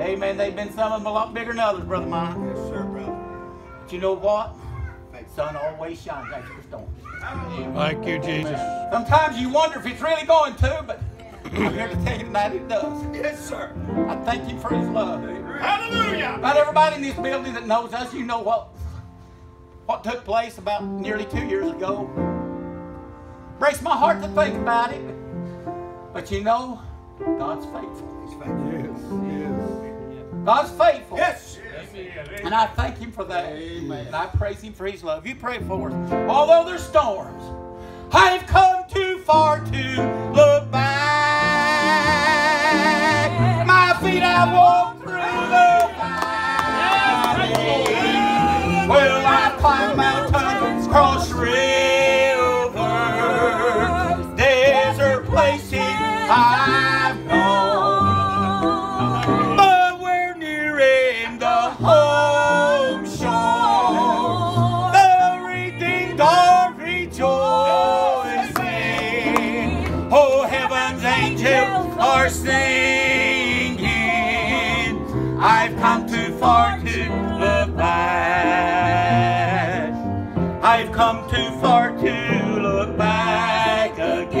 Amen. They've been some of them a lot bigger than others, Brother Mine. Yes, sir, brother. But you know what? Sun always shines after the storm. Thank you, Jesus. Sometimes you wonder if it's really going to, but I'm here to tell you tonight it does. Yes, sir. I thank Him for His love. Hallelujah. About everybody in this building that knows us, you know what what took place about nearly two years ago. Breaks my heart to think about it, but you know, God's faithful. He's faithful. Yes, yes. God's faithful. Yes. And I thank Him for that. Amen. And I praise Him for His love. You pray for us. Although there's storms, I've come too far to look back. My feet have walked through the valley. Well, I've climbed mountains, heaven's angels are singing. I've come too far to look back. I've come too far to look back again.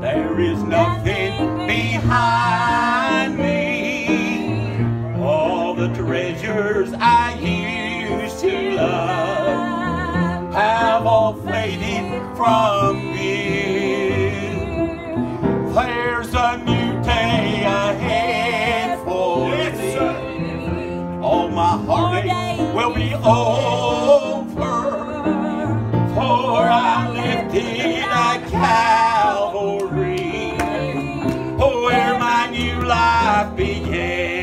There is nothing behind me. All the treasures I used to love have all faded from A new day ahead for Yes, sir. All my heartache will be over. For I lifted at Calvary, oh, where my new life began.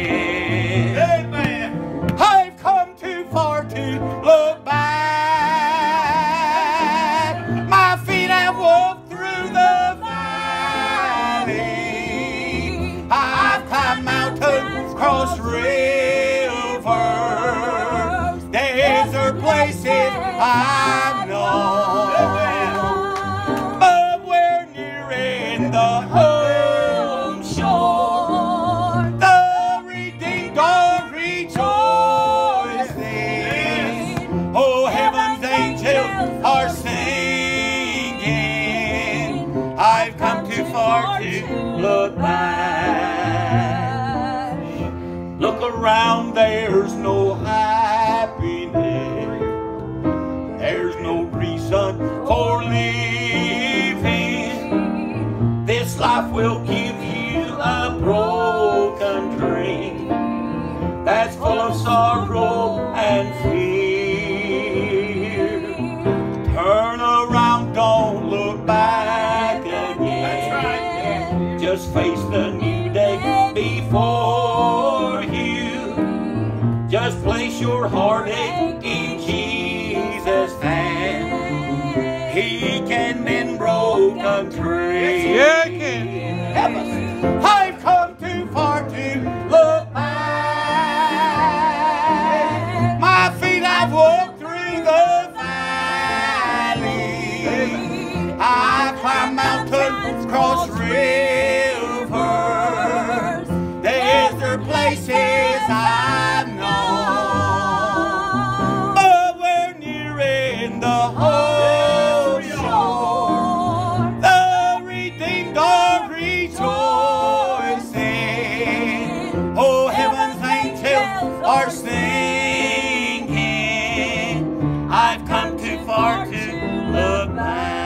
Mountains, crossed rivers, desert places I've known. But we're nearing the home shore. The redeemed are rejoicing. Oh, heaven's angels are singing. I've come too far to look back. Around, there's no happiness. There's no reason for living. This life will give you a broken dream that's full of sorrow and fear. Turn around, don't look back again. Just face the new day before your heartache in Jesus' hand. He can mend broken dreams. The home shore. The redeemed are rejoicing. Oh, heaven's angels are singing. I've come too far to look back.